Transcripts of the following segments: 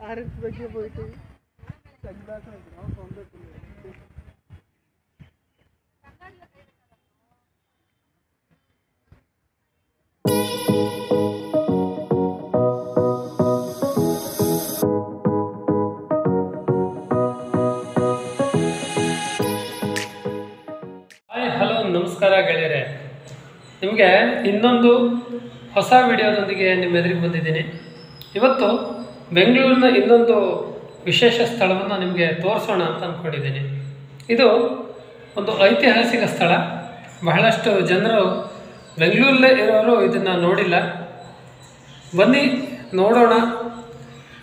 ആരസ് ಬಗ್ಗೆ പോയിട്ട് ചങ്കാക്കണം സ്വന്തം ಹಾಯ್ ಹಲೋ ನಮಸ್ಕಾರ ಗೆಳೆಯರೆ ನಿಮಗೆ ಇನ್ನೊಂದು ಹೊಸ ವಿಡಿಯೋದೊಂದಿಗೆ ನಿಮ್ಮ ಎದುರಿಗೆ ಬಂದಿದ್ದೀನಿ ಇವತ್ತು ಬೆಂಗಳೂರಿನ ಇನ್ನೊಂದು ವಿಶೇಷ ಸ್ಥಳವನ್ನು ನಿಮಗೆ ತೋರಿಸೋಣ ಅಂತ ಅಂದ್ಕೊಂಡಿದ್ದೀನಿ ಇದು ಒಂದು ಐತಿಹಾಸಿಕ ಸ್ಥಳ. ಬಹಳಷ್ಟು ಜನರು ಬೆಂಗಳೂರಲ್ಲೇ ಇರೋರು ಇದನ್ನು ನೋಡಿಲ್ಲ. ಬನ್ನಿ, ನೋಡೋಣ.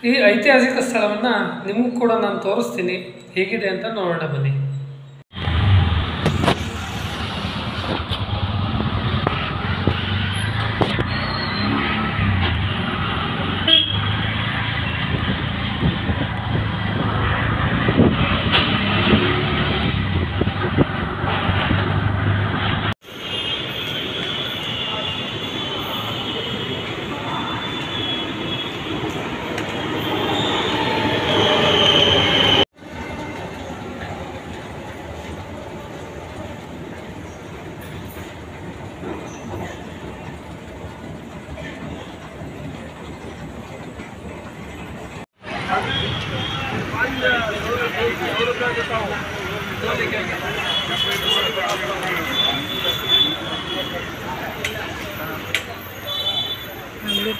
ಈ ಐತಿಹಾಸಿಕ ಸ್ಥಳವನ್ನು ನಿಮಗೂ ಕೂಡ ನಾನು ತೋರಿಸ್ತೀನಿ. ಹೇಗಿದೆ ಅಂತ ನೋಡೋಣ ಬನ್ನಿ.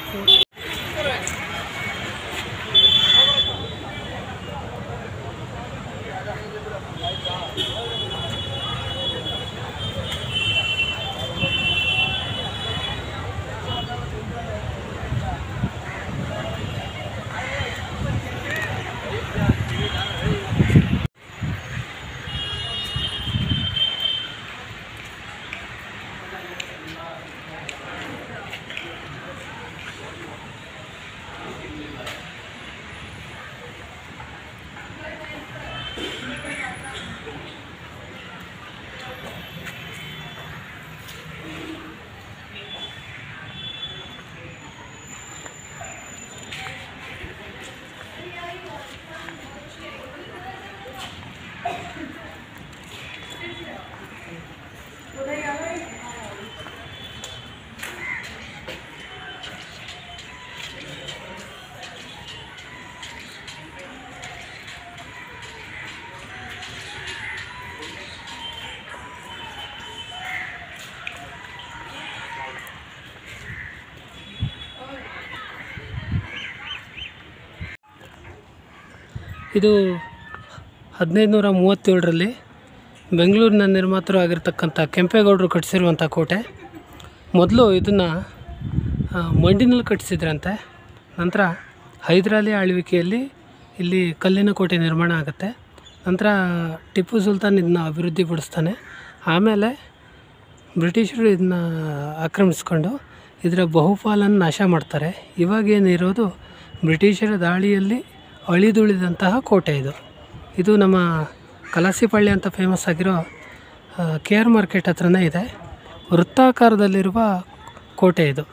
我。ಇದು ಹದಿನೈದು ನೂರ ಮೂವತ್ತೇಳರಲ್ಲಿ ಬೆಂಗಳೂರಿನ ನಿರ್ಮಾತರು ಆಗಿರ್ತಕ್ಕಂಥ ಕೆಂಪೇಗೌಡರು ಕಟ್ಟಿಸಿರುವಂಥ ಕೋಟೆ. ಮೊದಲು ಇದನ್ನು ಮಂಡಿನಲ್ಲಿ ಕಟ್ಟಿಸಿದ್ರಂತೆ. ನಂತರ ಹೈದರಾಲಿ ಆಳ್ವಿಕೆಯಲ್ಲಿ ಇಲ್ಲಿ ಕಲ್ಲಿನ ಕೋಟೆ ನಿರ್ಮಾಣ ಆಗುತ್ತೆ. ನಂತರ ಟಿಪ್ಪು ಸುಲ್ತಾನ್ ಇದನ್ನ ಅಭಿವೃದ್ಧಿಪಡಿಸ್ತಾನೆ. ಆಮೇಲೆ ಬ್ರಿಟಿಷರು ಇದನ್ನ ಆಕ್ರಮಿಸ್ಕೊಂಡು ಇದರ ಬಹುಪಾಲನ್ನು ನಾಶ ಮಾಡ್ತಾರೆ. ಇವಾಗೇನಿರೋದು ಬ್ರಿಟಿಷರ ದಾಳಿಯಲ್ಲಿ ಅಳಿದುಳಿದಂತಹ ಕೋಟೆ ಇದು. ಇದು ನಮ್ಮ ಕಲಾಸಿಪಳ್ಳಿ ಅಂತ ಫೇಮಸ್ ಆಗಿರೋ ಕೆ ಆರ್ ಮಾರ್ಕೆಟ್ ಹತ್ರನೇ ಇದೆ. ವೃತ್ತಾಕಾರದಲ್ಲಿರುವ ಕೋಟೆ ಇದು.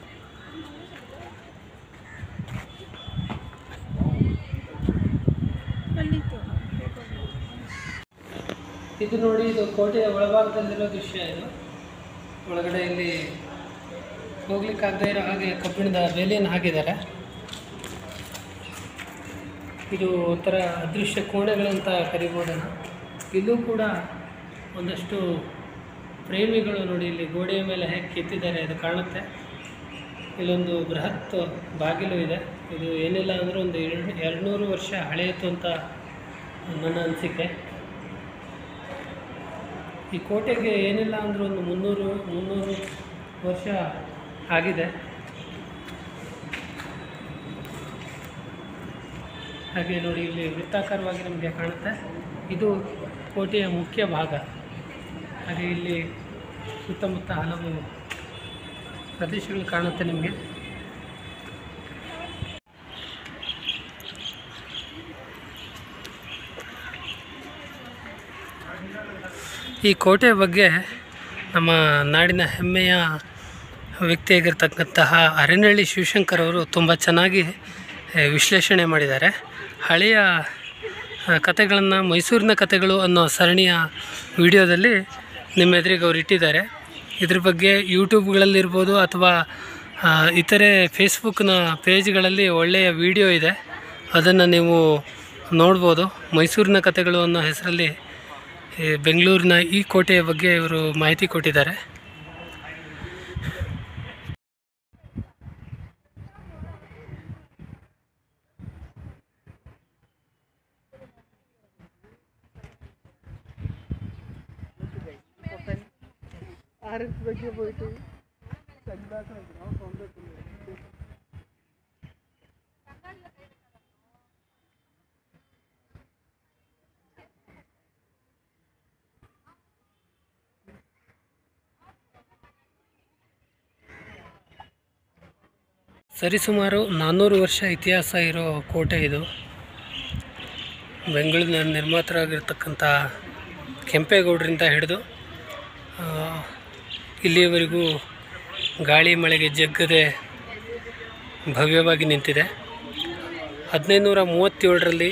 ಇದು ನೋಡಿ, ಇದು ಕೋಟೆಯ ಒಳಭಾಗದಲ್ಲಿರೋ ದೃಶ್ಯ ಇದು. ಒಳಗಡೆ ಇಲ್ಲಿ ಹೋಗ್ಲಿಕ್ಕಾಗದೇ ಇರೋ ಹಾಗೆ ಕಬ್ಬಿಣದ ಬೇಲಿಯನ್ನು ಹಾಕಿದ್ದಾರೆ. ಇದು ಒಂಥರ ಅದೃಶ್ಯ ಕೋಣೆಗಳಂತ ಕರಿಬೋದನ್ನು ಇಲ್ಲೂ ಕೂಡ ಒಂದಷ್ಟು ಪ್ರೇಮಿಗಳು ನೋಡಿ ಇಲ್ಲಿ ಗೋಡೆಯ ಮೇಲೆ ಹೇಗೆ ಕೆತ್ತಿದ್ದಾರೆ ಅದು ಕಾಣುತ್ತೆ. ಇಲ್ಲೊಂದು ಬೃಹತ್ ಬಾಗಿಲು ಇದೆ. ಇದು ಏನಿಲ್ಲ ಅಂದರೆ ಒಂದು ಎರಡು, ಎರಡುನೂರು ವರ್ಷ ಹಳೆಯಿತು ಅಂತ ನನ್ನ ಅನಿಸಿಕೆ. ಈ ಕೋಟೆಗೆ ಏನಿಲ್ಲ ಅಂದರೂ ಒಂದು ಮುನ್ನೂರು ಮುನ್ನೂರು ವರ್ಷ ಆಗಿದೆ. ಹಾಗೆ ನೋಡಿ, ಇಲ್ಲಿ ವೃತ್ತಾಕಾರವಾಗಿ ನಮಗೆ ಕಾಣುತ್ತೆ. ಇದು ಕೋಟೆಯ ಮುಖ್ಯ ಭಾಗ. ಹಾಗೆ ಇಲ್ಲಿ ಸುತ್ತಮುತ್ತ ಹಲವು ಪ್ರದೇಶಗಳು ಕಾಣುತ್ತೆ ನಿಮಗೆ. ಈ ಕೋಟೆಯ ಬಗ್ಗೆ ನಮ್ಮ ನಾಡಿನ ಹೆಮ್ಮೆಯ ವ್ಯಕ್ತಿಯಾಗಿರ್ತಕ್ಕಂತಹ ಅರೆನಹಳ್ಳಿ ಶಿವಶಂಕರ್ ಅವರು ತುಂಬ ಚೆನ್ನಾಗಿ ವಿಶ್ಲೇಷಣೆ ಮಾಡಿದ್ದಾರೆ. ಹಳೆಯ ಕತೆಗಳನ್ನು ಮೈಸೂರಿನ ಕತೆಗಳು ಅನ್ನೋ ಸರಣಿಯ ವಿಡಿಯೋದಲ್ಲಿ ನಿಮ್ಮ ಎದುರಿಗೆ ಅವರು ಇಟ್ಟಿದ್ದಾರೆ. ಇದ್ರ ಬಗ್ಗೆ ಯೂಟ್ಯೂಬ್ಗಳಲ್ಲಿರ್ಬೋದು ಅಥವಾ ಇತರೆ ಫೇಸ್ಬುಕ್ನ ಪೇಜ್ಗಳಲ್ಲಿ ಒಳ್ಳೆಯ ವಿಡಿಯೋ ಇದೆ. ಅದನ್ನು ನೀವು ನೋಡ್ಬೋದು. ಮೈಸೂರಿನ ಕತೆಗಳು ಅನ್ನೋ ಹೆಸರಲ್ಲಿ ಬೆಂಗಳೂರಿನ ಈ ಕೋಟೆಯ ಬಗ್ಗೆ ಇವರು ಮಾಹಿತಿ ಕೊಟ್ಟಿದ್ದಾರೆ. ആരും വെച്ച് പോയിട്ട് ചെങ്കാശം വെക്കണം സ്വന്തം ಸರಿಸುಮಾರು ನಾನ್ನೂರು ವರ್ಷ ಇತಿಹಾಸ ಇರೋ ಕೋಟೆ ಇದು ಬೆಂಗಳೂರಿನ ನಿರ್ಮಾತರಾಗಿರ್ತಕ್ಕಂಥ ಕೆಂಪೇಗೌಡರಿಂದ ಹಿಡಿದು ಆ, ಇಲ್ಲಿಯವರೆಗೂ ಗಾಳಿ ಮಳೆಗೆ ಜಗ್ಗದೆ ಭವ್ಯವಾಗಿ ನಿಂತಿದೆ. ಹದಿನೈದು ನೂರ ಮೂವತ್ತೇಳರಲ್ಲಿ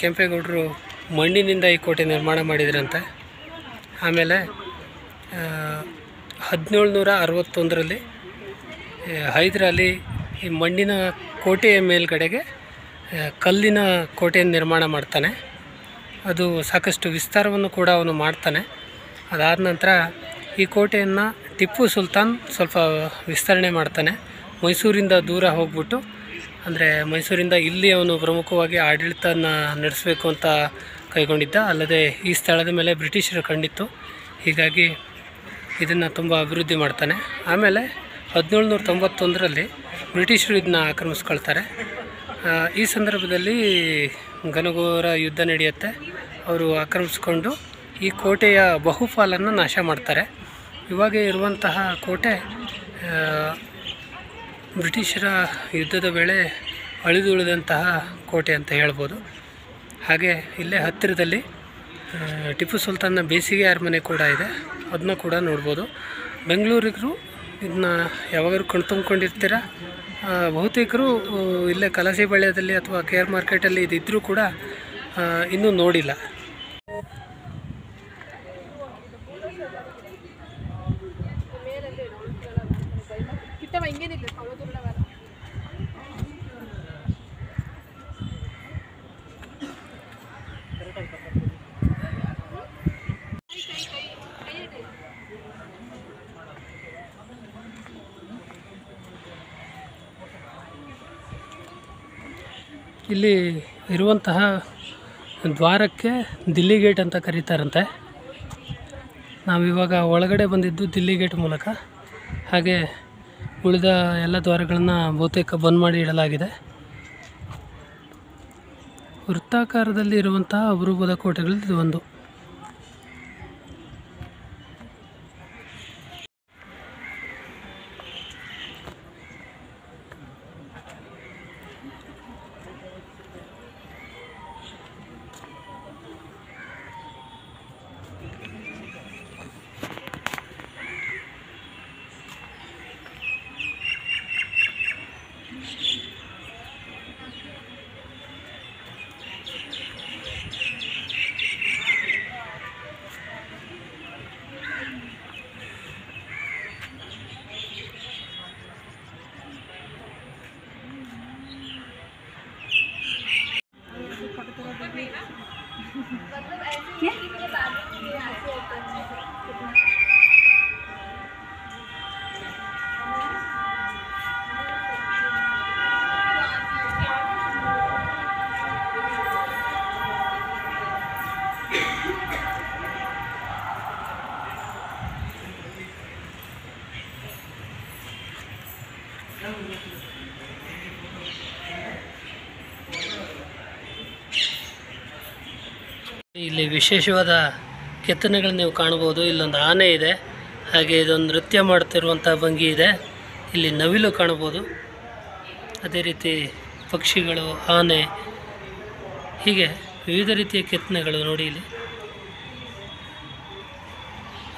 ಕೆಂಪೇಗೌಡರು ಮಣ್ಣಿನಿಂದ ಈ ಕೋಟೆ ನಿರ್ಮಾಣ ಮಾಡಿದ್ರಂತೆ. ಆಮೇಲೆ ಹದಿನೇಳು ನೂರ ಅರವತ್ತೊಂದರಲ್ಲಿ ಹೈದರಾಲಿ ಈ ಮಣ್ಣಿನ ಕೋಟೆಯ ಮೇಲ್ಗಡೆಗೆ ಕಲ್ಲಿನ ಕೋಟೆಯನ್ನು ನಿರ್ಮಾಣ ಮಾಡ್ತಾನೆ. ಅದು ಸಾಕಷ್ಟು ವಿಸ್ತಾರವನ್ನು ಕೂಡ ಅವನು ಮಾಡ್ತಾನೆ. ಅದಾದ ನಂತರ ಈ ಕೋಟೆಯನ್ನು ಟಿಪ್ಪು ಸುಲ್ತಾನ್ ಸ್ವಲ್ಪ ವಿಸ್ತರಣೆ ಮಾಡ್ತಾನೆ. ಮೈಸೂರಿಂದ ದೂರ ಹೋಗ್ಬಿಟ್ಟು, ಅಂದರೆ ಮೈಸೂರಿಂದ ಇಲ್ಲಿ ಅವನು ಪ್ರಮುಖವಾಗಿ ಆಡಳಿತನ ನಡೆಸಬೇಕು ಅಂತ ಕೈಗೊಂಡಿದ್ದ. ಅಲ್ಲದೆ ಈ ಸ್ಥಳದ ಮೇಲೆ ಬ್ರಿಟಿಷರು ಕಂಡಿತ್ತು. ಹೀಗಾಗಿ ಇದನ್ನು ತುಂಬ ಅಭಿವೃದ್ಧಿ ಮಾಡ್ತಾನೆ. ಆಮೇಲೆ ಹದಿನೇಳು ನೂರ ತೊಂಬತ್ತೊಂದರಲ್ಲಿ ಬ್ರಿಟಿಷರು ಇದನ್ನ ಆಕ್ರಮಿಸ್ಕೊಳ್ತಾರೆ. ಈ ಸಂದರ್ಭದಲ್ಲಿ ಘನಘೋರ ಯುದ್ಧ ನಡೆಯುತ್ತೆ. ಅವರು ಆಕ್ರಮಿಸ್ಕೊಂಡು ಈ ಕೋಟೆಯ ಬಹುಪಾಲನ್ನು ನಾಶ ಮಾಡ್ತಾರೆ. ಇವಾಗ ಇರುವಂತಹ ಕೋಟೆ ಬ್ರಿಟಿಷರ ಯುದ್ಧದ ವೇಳೆ ಅಳಿದುಳಿದಂತಹ ಕೋಟೆ ಅಂತ ಹೇಳ್ಬೋದು. ಹಾಗೆ ಇಲ್ಲೇ ಹತ್ತಿರದಲ್ಲಿ ಟಿಪ್ಪು ಸುಲ್ತಾನ್ನ ಬೇಸಿಗೆ ಅರಮನೆ ಕೂಡ ಇದೆ. ಅದನ್ನ ಕೂಡ ನೋಡ್ಬೋದು. ಬೆಂಗಳೂರಿಗರು ಇದನ್ನ ಯಾವಾಗಲೂ ಕಣ್ತುಂಬ್ಕೊಂಡಿರ್ತೀರ? ಬಹುತೇಕರು ಇಲ್ಲೇ ಇಲ್ಲೇ ಕಲಸಿಬಳ್ಯದಲ್ಲಿ ಅಥವಾ ಕೆ ಆರ್ ಮಾರ್ಕೆಟಲ್ಲಿ ಇದಿದ್ದರೂ ಕೂಡ ಇನ್ನೂ ನೋಡಿಲ್ಲ. ಇಲ್ಲಿ ಇರುವಂತಹ ದ್ವಾರಕ್ಕೆ ದಿಲ್ಲಿ ಗೇಟ್ ಅಂತ ಕರೀತಾರಂತೆ. ನಾವಿವಾಗ ಒಳಗಡೆ ಬಂದಿದ್ದು ದಿಲ್ಲಿ ಗೇಟ್ ಮೂಲಕ. ಹಾಗೆ ಉಳಿದ ಎಲ್ಲ ದ್ವಾರಗಳನ್ನು ಬಹುತೇಕ ಬಂದ್ ಮಾಡಿ ಇಡಲಾಗಿದೆ. ವೃತ್ತಾಕಾರದಲ್ಲಿ ಇರುವಂತಹ ಅಪರೂಪದ ಕೋಟೆಗಳು ಇದು ಒಂದು. Ya. क्या Oh. ಇಲ್ಲಿ ವಿಶೇಷವಾದ ಕೆತ್ತನೆಗಳು ನೀವು ಕಾಣ್ಬೋದು ಇಲ್ಲೊಂದು ಆನೆ ಇದೆ. ಹಾಗೆ ಇದೊಂದು ನೃತ್ಯ ಮಾಡ್ತಿರುವಂಥ ಭಂಗಿ ಇದೆ. ಇಲ್ಲಿ ನವಿಲು ಕಾಣ್ಬೋದು ಅದೇ ರೀತಿ ಪಕ್ಷಿಗಳು, ಆನೆ, ಹೀಗೆ ವಿವಿಧ ರೀತಿಯ ಕೆತ್ತನೆಗಳು ನೋಡಿ ಇಲ್ಲಿ.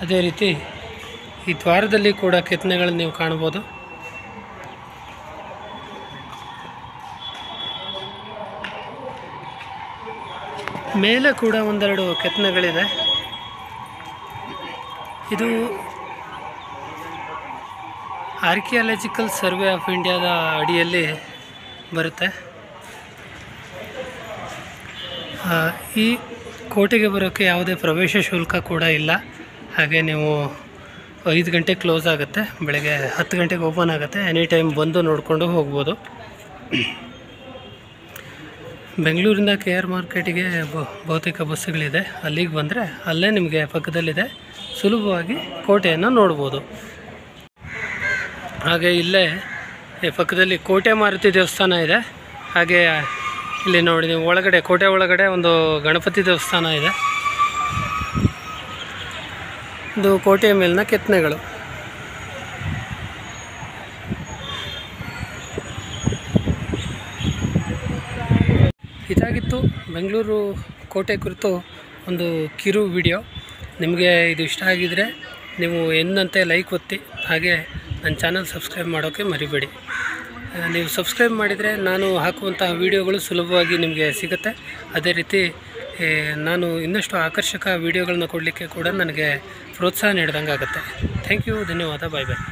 ಅದೇ ರೀತಿ ಈ ದ್ವಾರದಲ್ಲಿ ಕೂಡ ಕೆತ್ತನೆಗಳನ್ನು ನೀವು ಕಾಣ್ಬೋದು ಮೇಲೆ ಕೂಡ ಒಂದೆರಡು ಕೆತ್ತನೆಗಳಿದೆ. ಇದು ಆರ್ಕಿಯಾಲಜಿಕಲ್ ಸರ್ವೆ ಆಫ್ ಇಂಡಿಯಾದ ಅಡಿಯಲ್ಲಿ ಬರುತ್ತೆ. ಈ ಕೋಟೆಗೆ ಬರೋಕ್ಕೆ ಯಾವುದೇ ಪ್ರವೇಶ ಶುಲ್ಕ ಕೂಡ ಇಲ್ಲ. ಹಾಗೆ ನೀವು ಐದು ಗಂಟೆಗೆ ಕ್ಲೋಸ್ ಆಗುತ್ತೆ. ಬೆಳಗ್ಗೆ ಹತ್ತು ಗಂಟೆಗೆ ಓಪನ್ ಆಗುತ್ತೆ. ಎನಿ ಟೈಮ್ ಬಂದು ನೋಡಿಕೊಂಡು ಹೋಗ್ಬೋದು. ಬೆಂಗಳೂರಿಂದ ಕೆ ಆರ್ ಮಾರ್ಕೆಟಿಗೆ ಭೌತಿಕ ಬಸ್ಸುಗಳಿದೆ. ಅಲ್ಲಿಗೆ ಬಂದರೆ ಅಲ್ಲೇ ನಿಮಗೆ ಪಕ್ಕದಲ್ಲಿದೆ. ಸುಲಭವಾಗಿ ಕೋಟೆಯನ್ನು ನೋಡ್ಬೋದು. ಹಾಗೆ ಇಲ್ಲೇ ಪಕ್ಕದಲ್ಲಿ ಕೋಟೆ ಮಾರುತಿ ದೇವಸ್ಥಾನ ಇದೆ. ಹಾಗೆ ಇಲ್ಲಿ ನೋಡಿ ನೀವು ಒಳಗಡೆ, ಕೋಟೆ ಒಳಗಡೆ ಒಂದು ಗಣಪತಿ ದೇವಸ್ಥಾನ ಇದೆ. ಇದು ಕೋಟೆಯ ಮೇಲಿನ ಕೆತ್ತನೆಗಳು. ಇದಾಗಿತ್ತು ಬೆಂಗಳೂರು ಕೋಟೆ ಕುರಿತು ಒಂದು ಕಿರು ವಿಡಿಯೋ. ನಿಮಗೆ ಇದು ಇಷ್ಟ ಆಗಿದರೆ ನೀವು ಎಂದಂತೆ ಲೈಕ್ ಒತ್ತಿ, ಹಾಗೆ ನನ್ನ ಚಾನಲ್ ಸಬ್ಸ್ಕ್ರೈಬ್ ಮಾಡೋಕ್ಕೆ ಮರಿಬೇಡಿ. ನೀವು ಸಬ್ಸ್ಕ್ರೈಬ್ ಮಾಡಿದರೆ ನಾನು ಹಾಕುವಂತಹ ವೀಡಿಯೋಗಳು ಸುಲಭವಾಗಿ ನಿಮಗೆ ಸಿಗುತ್ತೆ. ಅದೇ ರೀತಿ ನಾನು ಇನ್ನಷ್ಟು ಆಕರ್ಷಕ ವೀಡಿಯೋಗಳನ್ನ ಕೊಡಲಿಕ್ಕೆ ಕೂಡ ನನಗೆ ಪ್ರೋತ್ಸಾಹ ನೀಡಿದಂಗೆ ಆಗುತ್ತೆ ಥ್ಯಾಂಕ್ ಯು, ಧನ್ಯವಾದ, ಬಾಯ್ ಬಾಯ್.